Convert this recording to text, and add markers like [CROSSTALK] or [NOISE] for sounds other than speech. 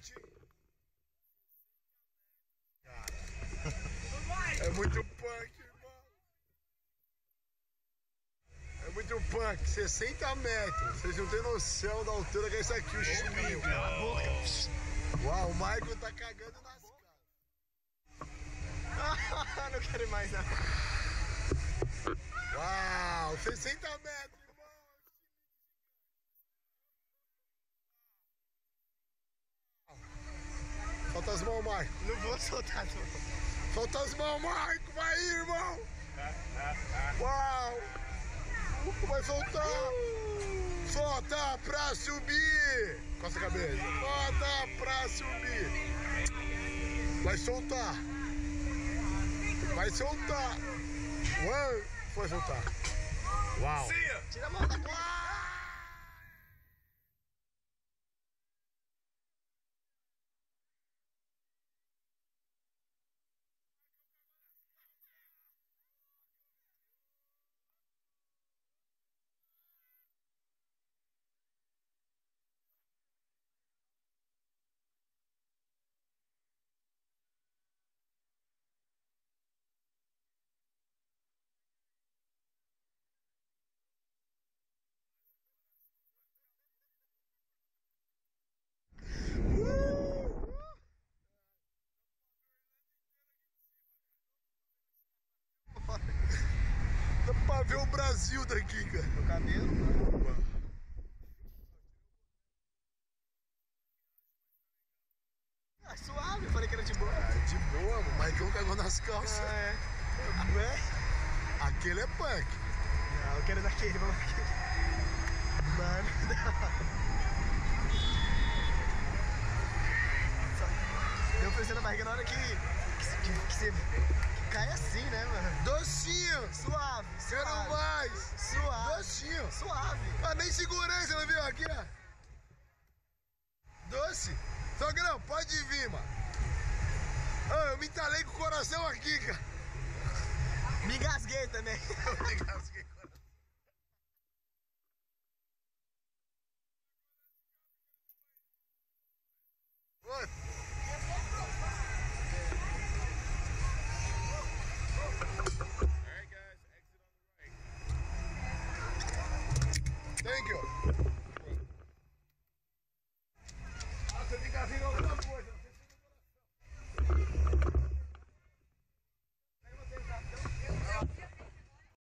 noite. Cara, [LAUGHS] é muito punk, irmão. É muito punk, 60 metros. Vocês não têm noção da altura que é isso aqui, o chiminho. Uau, o Michael tá cagando nas calças. [LAUGHS] não quero mais, não. Uau, 60 metros, as mãos, Michael. Não vou soltar, não. Solta as mãos, Michael. Vai aí, irmão. Uau. Vai soltar. Solta pra subir. Costa a cabeça. Solta pra subir. Vai soltar. Vai soltar. Uau. Foi soltar. Uau. Tira a mão. Dá pra ver o Brasil daqui, cara. O cabelo. Ah, suave, eu falei que era de boa. Ah, de boa, o Maicon cagou nas calças. Ah, é. É? Aquele é punk. Não, eu quero daquele, vamos daquele. Mano, [LAUGHS] Só- Deu pressão na barriga na hora que, que, que, que você cai assim, né, mano? Docinho. Suave, Quero suave. mais. Suave. Docinho. Suave. Ah, nem segurei, você não viu aqui, ó. Doce. Sogrão, pode vir, mano. Ah, eu me entalei com o coração aqui, cara. Me engasguei também. [LAUGHS] Eu me engasguei com